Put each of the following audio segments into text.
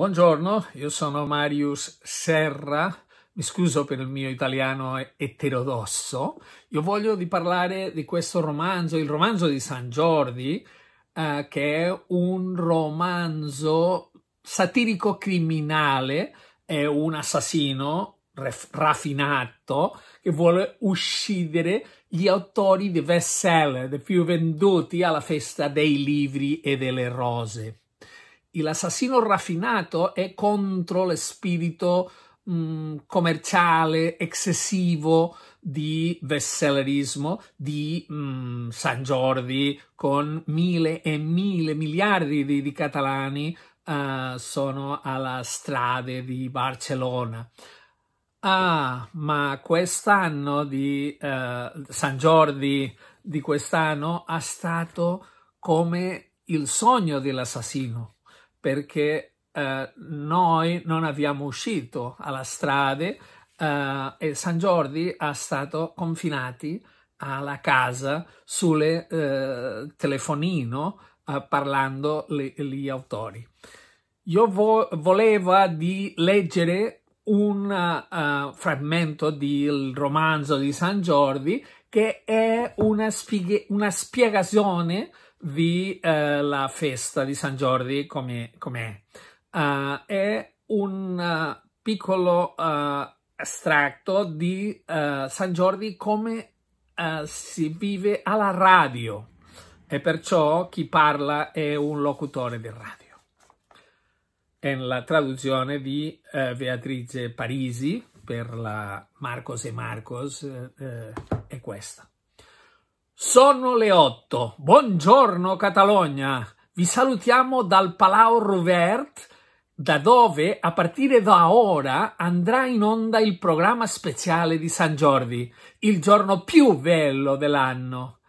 Buongiorno, io sono Marius Serra, mi scuso per il mio italiano eterodosso. Io voglio di parlare di questo romanzo, il romanzo di San Giordi, eh, che è un romanzo satirico criminale, è un assassino raffinato che vuole uccidere gli autori di best seller, dei più venduti alla festa dei libri e delle rose l'assassino raffinato è contro lo spirito mh, mm, commerciale eccessivo di bestsellerismo di mh, mm, San Giordi con mille e mille miliardi di, di catalani uh, sono alla strada di Barcellona. Ah, ma quest'anno di uh, San Giordi di quest'anno ha stato come il sogno dell'assassino perché eh, noi non abbiamo uscito alla strada eh, e San Giordi ha stato confinati alla casa sulle eh, telefonino eh, parlando le, gli autori. Io vo volevo di leggere un uh, frammento del romanzo di San Giordi che è una, una spiegazione di uh, la festa di San Giordi come è. Uh, è un uh, piccolo estratto di San Giordi come si vive alla radio e perciò chi parla è un locutore di radio. È la traduzione di Beatrice Parisi per la Marcos e Marcos è questa. Sono le otto. Buongiorno Catalogna. Vi salutiamo dal Palau Rovert, da dove a partire da ora andrà in onda il programma speciale di San Giordi, il giorno più bello dell'anno.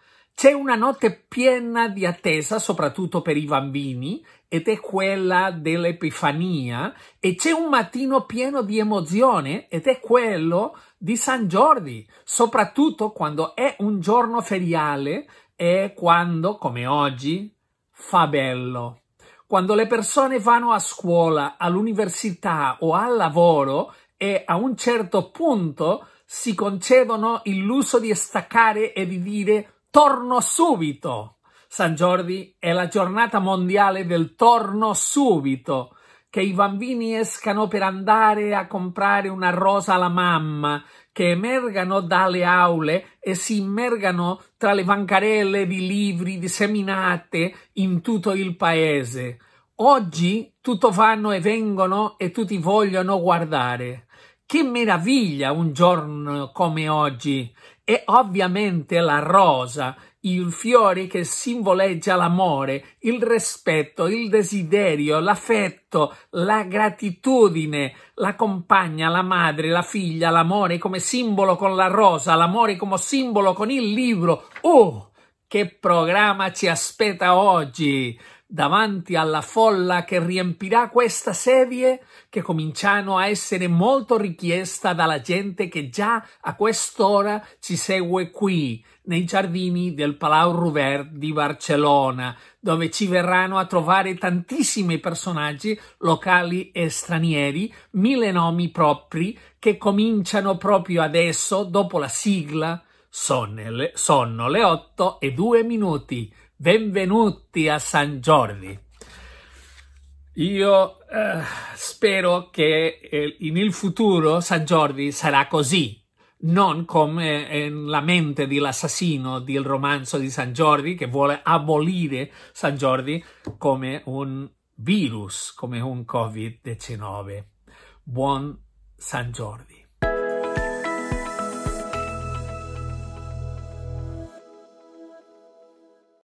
C'è una notte piena di attesa, soprattutto per i bambini, ed è quella dell'Epifania, e c'è un mattino pieno di emozione, ed è quello di San Giordi, soprattutto quando è un giorno feriale e quando, come oggi, fa bello. Quando le persone vanno a scuola, all'università o al lavoro e a un certo punto si concedono il lusso di staccare e di dire torno subito. San Giordi è la giornata mondiale del torno subito, che i bambini escano per andare a comprare una rosa alla mamma, che emergano dalle aule e si immergano tra le bancarelle di libri disseminate in tutto il paese. Oggi tutto vanno e vengono e tutti vogliono guardare. Che meraviglia un giorno come oggi! E ovviamente la rosa, il fiore che simboleggia l'amore, il rispetto, il desiderio, l'affetto, la gratitudine, la compagna, la madre, la figlia, l'amore come simbolo con la rosa, l'amore come simbolo con il libro. Oh, che programma ci aspetta oggi! davanti alla folla che riempirà questa sedie che cominciano a essere molto richiesta dalla gente che già a quest'ora ci segue qui nei giardini del Palau Rouvert di Barcellona, dove ci verranno a trovare tantissimi personaggi locali e stranieri, mille nomi propri che cominciano proprio adesso, dopo la sigla. Sono le, sono le 8 e 2 minuti. Benvenuti a San Giordi. Io eh, spero che eh, nel futuro San Giordi sarà così, non come nella mente dell'assassino del romanzo di San Giordi che vuole abolire San Giordi come un virus, come un Covid-19. Buon San Giordi.